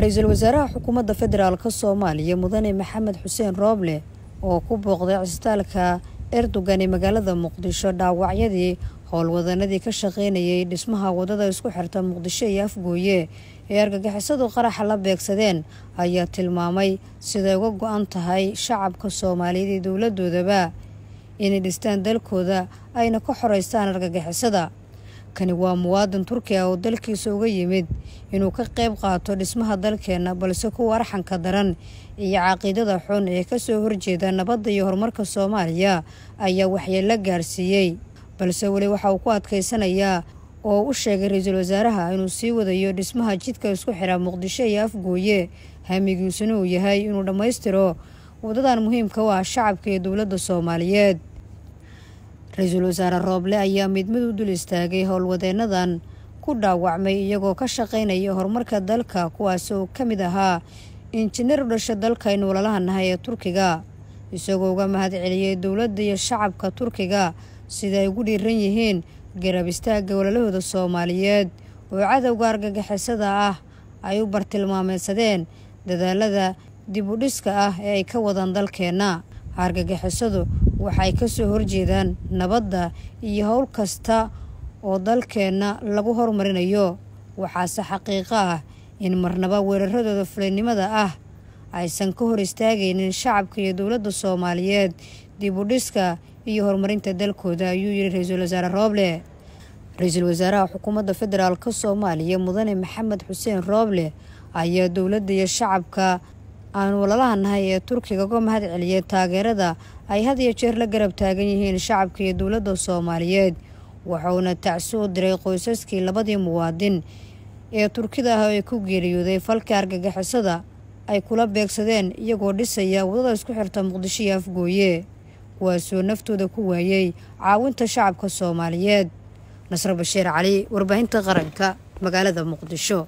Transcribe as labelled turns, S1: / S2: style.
S1: ra'iisul wasaaraha xukuumadda federaalk soomaaliya mudane maxamed xuseen rooble oo ku booqday cisbitaalka erdogan ee magaalada muqdisho dhaawacyadii howlwadanadii ka shaqeynayay dhismaha waddada isku xirta muqdisho iyo afgooye ee argagixisadu qaraxa la beegsadeen ayaa tilmaamay siday uga go-an tahay shacabka soomaaliyeed iyo dowladoodaba inay dhistaan dalkooda ayna ka xoreystaan argagixisada kani waa muwaadin turkiya oo dalkiisa uga yimid inuu ka qayb qaato dhismaha dalkeenna balse kuwa arxanka daran iyo caqiidada xun ee ka soo horjeeda nabadda iyo horumarka soomaaliya ayaa waxyeello gaarsiiyey. Balse weli waxa uu ku adkaysanayaa oo u sheegay ra'iisul wasaaraha inuu sii wadayo dhismaha jidka isku xira muqdisho iyo afgooye hamigiisuna uu yahay inuu dhammaystiro. Wadadan muhiimka u ah shacabka iyo dowladda soomaaliyeed ra'iisul wasaare rooble ayaa mid mid u dul istaagay howlwadeenadan ku dhaawacmay iyagoo ka shaqaynaya horumarka dalka kuwaas oo ka mid ahaa injineer u dhasha dalka aynu walalaha nahay ee turkiga. Isagoo uga mahad celiyey dowladda iyo shacabka turkiga sida ay ugu dhiiran yihiin garab istaagga walalahooda soomaaliyeed. Oo cadowga argagixisada ah ay u bartilmaameysadeen dadaalada dib u dhiska ah ee ay ka wadaan dalkeenna. Argagixisadu waxay ka soo horjeedaan nabadda iyo howl kasta oo dalkeenna lagu horumarinayo. Waxaase xaqiiqo ah in marnaba weeraradooda fulinimada ah aysan ka hor istaagaynin shacabka iyo dowladda soomaaliyeed dib u dhiska iyo horumarinta dalkooda ayuu yidhi ra'iisul wasaare rooble ra'iisul wasaaraha xukuumadda federaalk soomaaliya mudane maxamed xuseen rooble ayaa dowladda iyo shacabka aan walalaha nahay ee turkiga uga mahad celiyay taageerada ay had iyo jeer la garab taagan yihiin shacabka iyo dowladda soomaaliyeed wuxuuna tacsi u diray qoysaskii labadii muwaadin ee turkida ah ee ku geeriyooday falka argagixisada ay kula beegsadeen iyagoo dhisaya waddada isku xirta muqdisho iyo afgooye kuwaasoo naftooda ku waayey caawinta shacabka soomaaliyeed. Nasre bashiir cali warbaahinta qaranka magaalada muqdisho